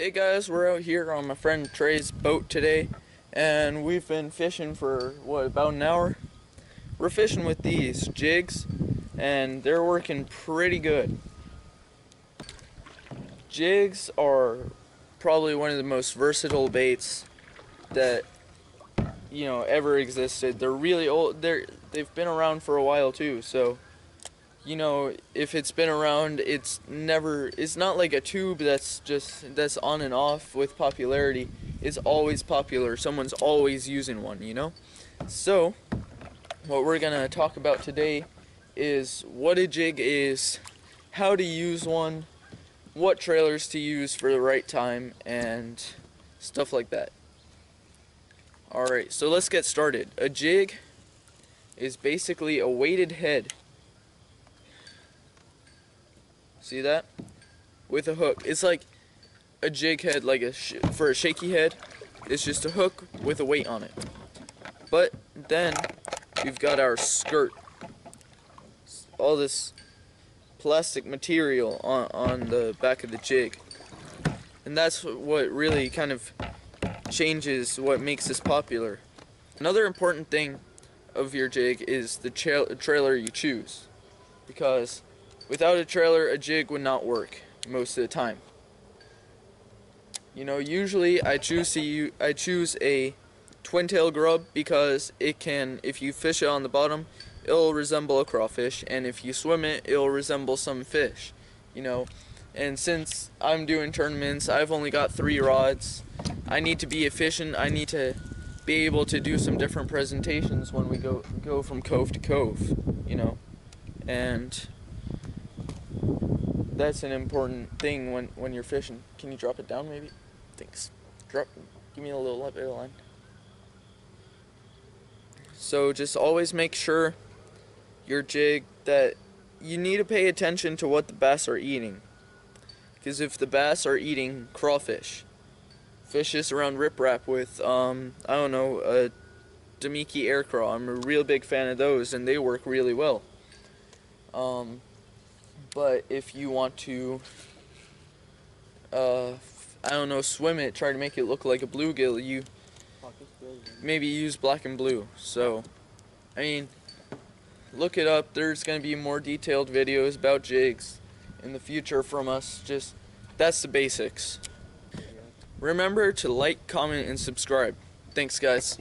Hey guys, we're out here on my friend Trey's boat today, and we've been fishing for what about an hour. We're fishing with these jigs, and they're working pretty good. Jigs are probably one of the most versatile baits that you know ever existed. They're really old. They're they've been around for a while too, so you know, if it's been around, it's never, it's not like a tube that's just, that's on and off with popularity. It's always popular. Someone's always using one, you know? So, what we're going to talk about today is what a jig is, how to use one, what trailers to use for the right time, and stuff like that. Alright, so let's get started. A jig is basically a weighted head See that? With a hook. It's like a jig head, like a for a shaky head. It's just a hook with a weight on it. But then we've got our skirt. All this plastic material on, on the back of the jig. And that's what really kind of changes what makes this popular. Another important thing of your jig is the tra trailer you choose. Because Without a trailer, a jig would not work most of the time. You know, usually I choose to I choose a twin tail grub because it can, if you fish it on the bottom, it'll resemble a crawfish, and if you swim it, it'll resemble some fish. You know, and since I'm doing tournaments, I've only got three rods. I need to be efficient. I need to be able to do some different presentations when we go go from cove to cove. You know, and that's an important thing when, when you're fishing. Can you drop it down maybe? Thanks. Drop, give me a little bit of line. So just always make sure your jig that you need to pay attention to what the bass are eating. Because if the bass are eating crawfish, fishes around riprap with, um, I don't know, a Damiki air craw. I'm a real big fan of those and they work really well. Um, but if you want to, uh, I don't know, swim it, try to make it look like a bluegill, you maybe use black and blue. So, I mean, look it up. There's going to be more detailed videos about jigs in the future from us. Just, that's the basics. Remember to like, comment, and subscribe. Thanks, guys.